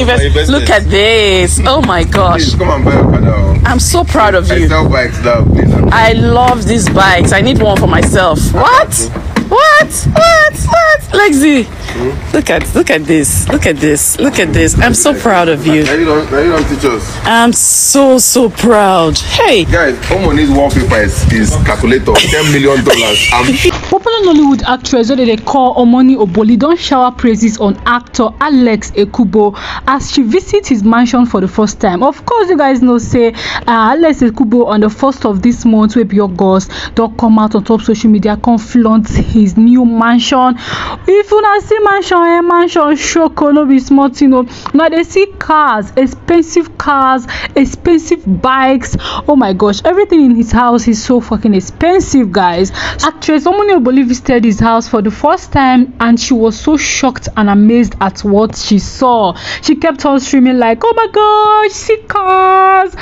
invest. Look at this. Oh my gosh. Please come and buy Okada. Oh. I'm so proud of I you. sell bikes now, please. I love these bikes. I need one for myself. What? What? What? What? Lexi, look at look at this. Look at this. Look at this. I'm so proud of you. Now you don't, now you don't teach us. I'm so so proud. Hey, Guys, Omo needs wallpaper is, is calculator. $10 million. I'm Popular Nollywood actress wey dem call Omoni Oboli don shower praises on actor Alex Ekubo as she visit his mansion for the first time. Of course, you guys know say uh, Alex Ekubo on the first of this month wey be August don come out on top social media come flaunt his new mansion. If una see mansion eh, mansion shock o no be small thing o. Una dey see cars, expensive cars, expensive bikes. Oh my gosh, everything in his house is so fucking expensive, guys. Actress Omoni Oboli visited his house for the first time and she was so shocked and amazed at what she saw. She kept on screaming like, "Oh my gosh, see cars,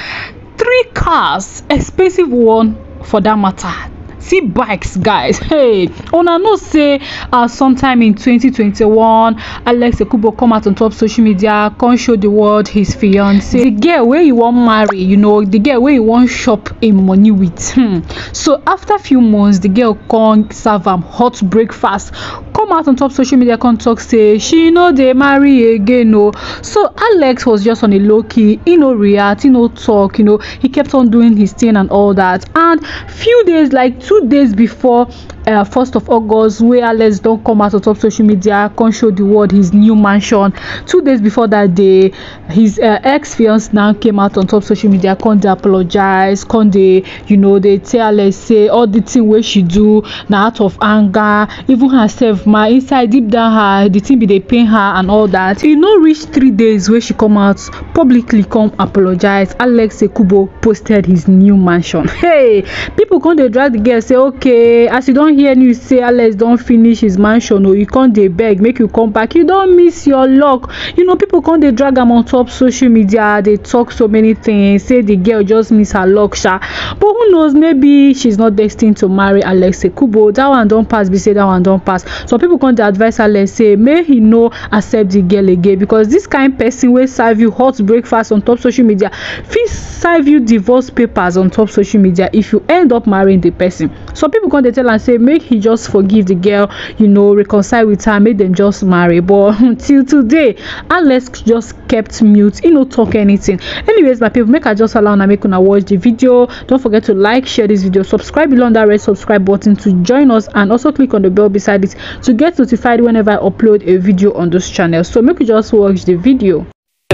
three cars, expensive one for that matter." See bikes guys. Hey una know say uh, sometime in 2021 alex ekubo come out on top social media come show the world his fiance. The girl wey he wan marry you know the girl wey he wan chop im money with. Hmm. so after few months the girl come serve am hot breakfast. Come out on top social media come talk say she no dey marry again o so alex was just on a low key he no react he no talk you know. He kept on doing his thing and all that. And few days like two days before uh, first of august wey alex don come out on top social media come show the world his new mansion. Two days before that day his uh, ex fiance now came out on top social media come dey apologize come dey you know dey tell alex say all the thing wey she do na out of anger. Even herself ma inside deep down her the thing be dey pain her and all that. E no reach three days wey she come out publicly come apologize. Alex ekubo posted his new mansion. Hey people come dey drag the girl say okay as you don hear news say alex don finish his mansion o you come dey beg make you come back. You don miss your luck. You know people come dey drag am on top social media dey talk so many things say the girl just miss her luck sha. But who knows maybe she's not destined to marry alex ekubo. That one don pass be say that one don pass. Some people come dey advise alex say make he no accept the girl again because this kind person wey serve you hot breakfast on top social media fit serve you divorce papers on top social media if you end up marrying the person some people come dey tell am say make he just forgive the girl you know reconcile with her make dem just marry. But till today alex just kept mute he no talk anything. Anyways my people make i just allow una make una watch the video. Don't forget to like share this video subscribe below on that red subscribe button to join us and also click on the bell beside it to get notified whenever i upload a video on this channel. So make you just watch the video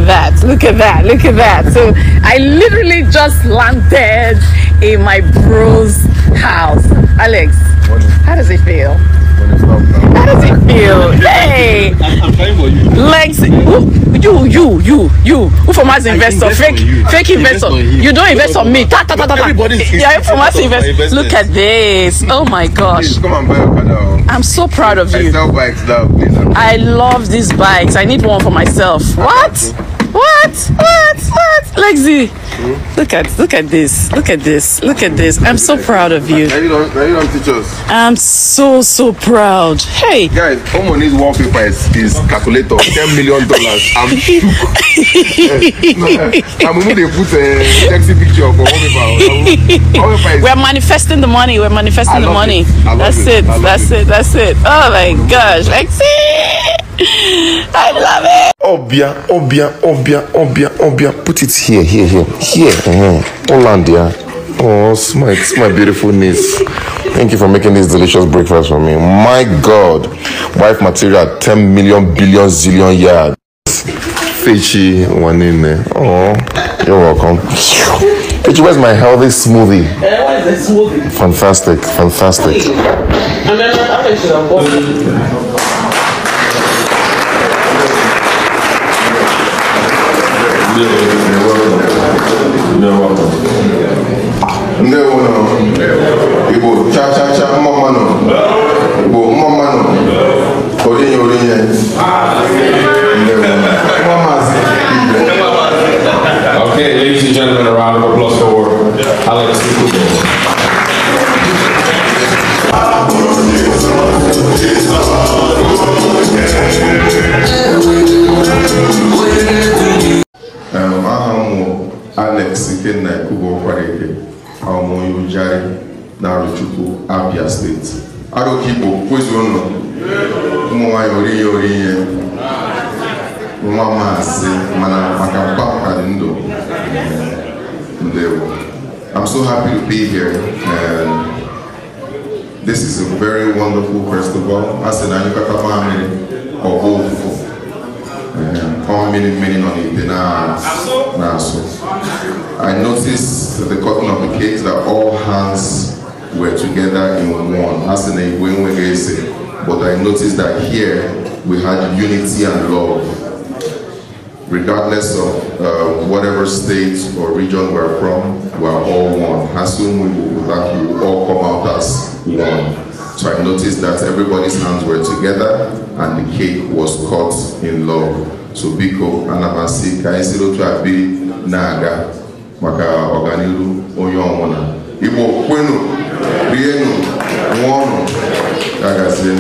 at that. Look at that. Look at that. So I literally just landed in my bro's house. Alex, how does it feel? How does it feel? Hey, I'm, I'm trying for you. Lex, who, you, you, you, you, who from us investor, invest fake, on you. fake investor. invest. You don't invest on me. Ta, ta, ta, ta, ta. Everybody's You're from us investor invest. Look at this. Oh my gosh. Come and buy Okada. I'm so proud of I you. sell bikes now, please. I love these bikes. I need one for myself. What? What? What? What? Lexi, look at look at this. Look at this. Look at this. I'm so proud of you. Now you don't, now you don't teach us. I'm so so proud. Hey, Guys, Omo needs wallpaper is, is calculator. $10 million. I'm shook. I'm going to put eh, a sexy picture. Wallpaper we're manifesting the money. We're manifesting the money. it. That's it. it. That's it. it. That's it. Oh my gosh, Lexi, I love it. Obia, Obia, Obia, Obia, Obia. Put it here, here, here, here. Uh-huh. Hollandia. Oh, my, my beautiful niece. Thank you for making this delicious breakfast for me. My God. Wife material, 10 million billion zillion yards. Fechi, one in there. Oh, you're welcome. Fechi, where's my healthy smoothie? Fantastic, fantastic. You're welcome. You're welcome. People, cha cha ụwa ọkwara eke ọmụyojari na arụchukwu abia steeti arụka igbo kwezuo ụlọ ụmụ nwaanyị orighe orighe nwa maasị mana maka mba ka dị ndụ. Ndewo. I'm so happy to be here and this is a very wonderful festival. A sị na anyị kọta mamịrị ọgba ụfụfụ ọ mmiri mmiri nọ n'ite na-asụ. I noticed the cutting of the cakes that all hands were together in one. As in a way But I noticed that here we had unity and love regardless of uh, whatever state or region we're from, we're all one. As soon we will, that we all come out as one. So I noticed that everybody's hands were together and the cake was cut in love. So biko anamasi ka anyị siri otu abi na-aga maka ọganihu onye ọbụla igbo kwenu rienu nwụọnụ kagasi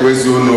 kwezi unu